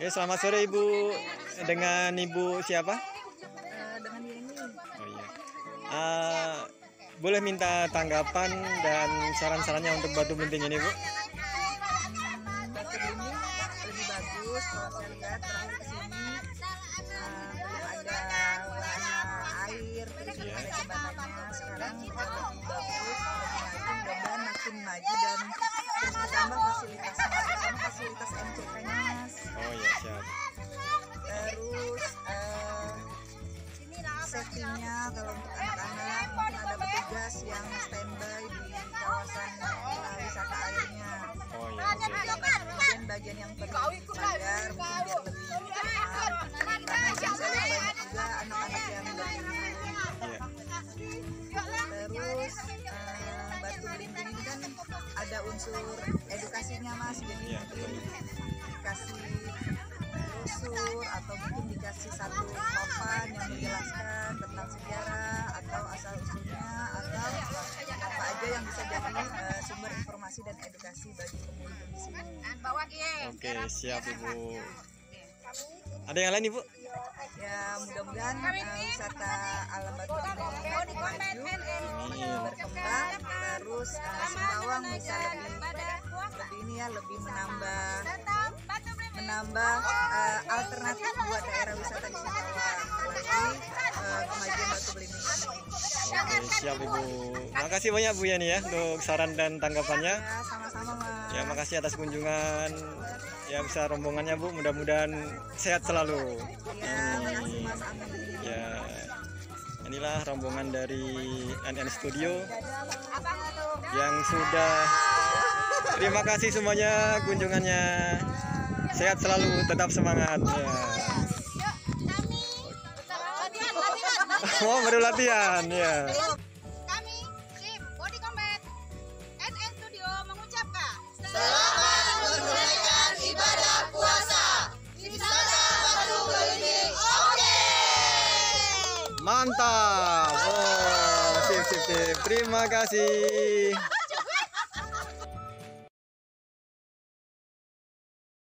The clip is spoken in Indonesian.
Ya, selamat sore Ibu. Dengan Ibu siapa? Eh, dengan Yeni Oh iya. Ah, boleh minta tanggapan dan saran-sarannya untuk batu belimbing ini, Bu? batu blimbing lebih bagus kalau saya lihat terakhir ke sini belum ada warna air terus belum ada jembatannya sekarang bagus makin maju dan terus ditambah fasilitasnya terutama fasilitas MCK nya mas Oh iya, siap. terus eh, safety-nya kalau untuk anak-anak ada petugas yang standby di kawasan eh, wisata airnya Oh iya, kemudian bagian yang perlu disadar mungkin lebih juga anak-anak yang Iya. terus eh, batu ini kan ada unsur edukasinya mas jadi Iya, mungkin dikasih brosur atau mungkin dikasih satu papan yang menjelaskan tentang sejarah atau asal usulnya atau apa aja yang bisa jadi eh, sumber informasi dan edukasi bagi pengunjung di sini. Oke, siap Ibu. Ada yang lain, Ibu? Ya mudah-mudahan eh, wisata alam Batu ini maju, berkembang, terus eh, Singkawang bisa lebih lebih ini ya lebih menambah menambah eh, alternatif buat daerah wisata di apalagi eh, kemajuan Batu Blimbing ini. Oke, siap Ibu. Makasih banyak Bu Yani ya untuk saran dan tanggapannya. Ya sama-sama mas. Ya, makasih atas kunjungan. Ya, bisa rombongannya Bu. Mudah-mudahan sehat selalu. Ya, makasih mas Amin. Ya, inilah rombongan dari NN Studio yang sudah. Terima kasih semuanya kunjungannya. Sehat selalu, tetap semangat. Ya. Oh, baru latihan ya. Kami tim Body Combat NN Studio mengucapkan Mantap. Oh, sip, sip, sip. Terima kasih.